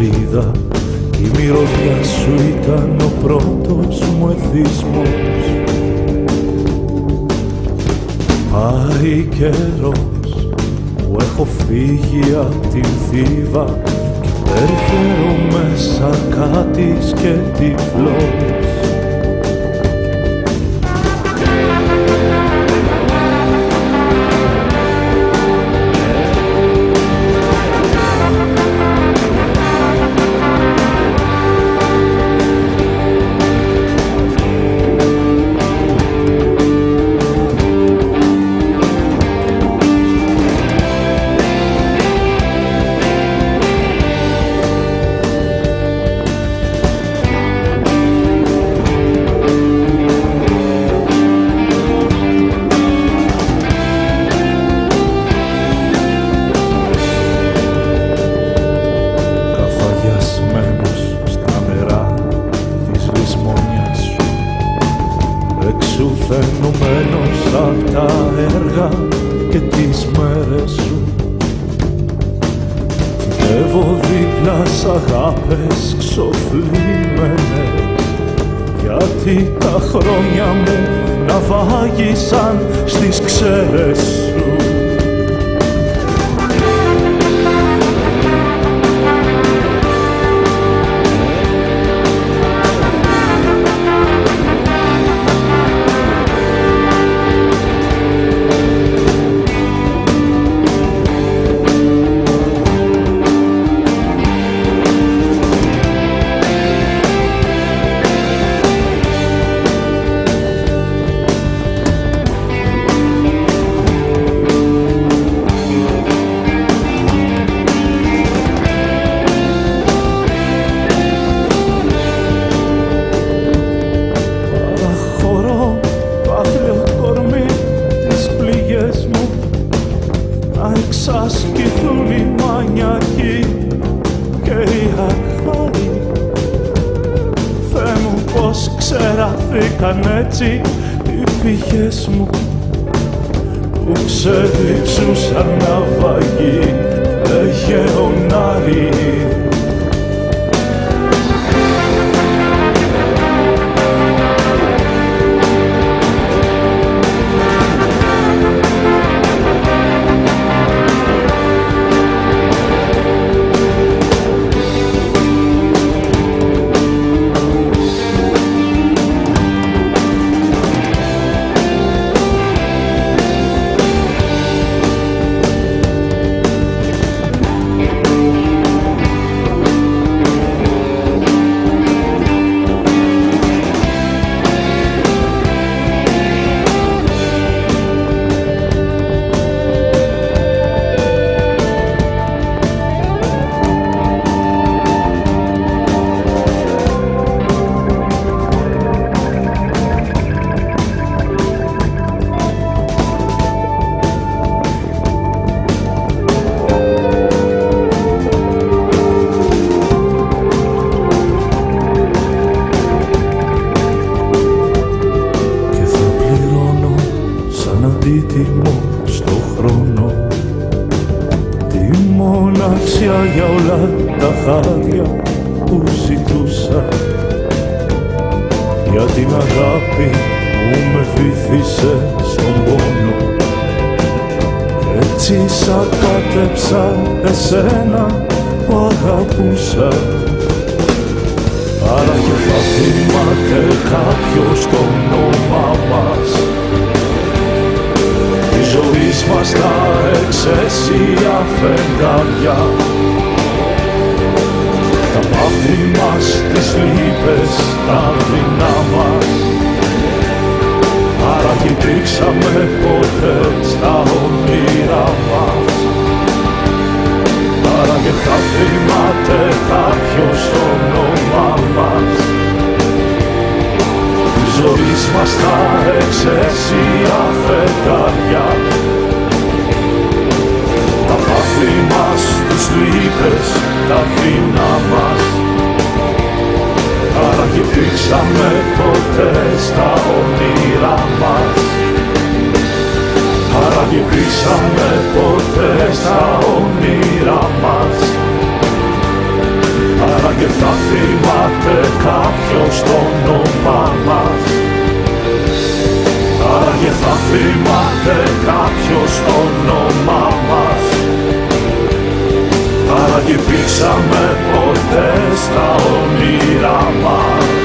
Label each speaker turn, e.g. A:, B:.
A: είδα η μυρωδιά σου ήταν ο πρώτος μου εθισμός. Πάει καιρός που έχω φύγει απ' την θύβα και περιφέρω μέσα κάτι και τυφλός τα έργα και τις μέρες σου. Φιλεύω δίπλα σ' αγάπες ξοφλήμενες γιατί τα χρόνια μου να βάγισαν στις ξέρες σου. ξεραθήκαν έτσι οι πηγές μου που ξεδιψούσαν ναυαγοί Αιγαιονάριοι στο χρόνο. Τη μοναξιά για όλα τα χάδια που ζητούσα. Για την αγάπη που με βυθίσε στον πόνο. Έτσι σα κάτεψα εσένα που αγαπούσα. Άρα και θα θυμάται κάποιος το όνομα μας στα εξαίσια φεγγάρια τα πάθη μας, τις λύπες, τα δεινά μας. Άραγε τρίξαμε ποτέ στα όνειρά μας. Και θα θυμάται κάποιος το όνομά μας. Της ζωής μας τα εξαίσια φεγγάρια θυμάς τις λύπες, τα δεινά μας. Άρα κοιτήξαμε ποτέ στα όνειρά μας. Άρα κοιτήξαμε ποτέ στα όνειρά μας. Άρα και θα θυμάται Άραγε πήξαμε ποτέ στα όνειρά μας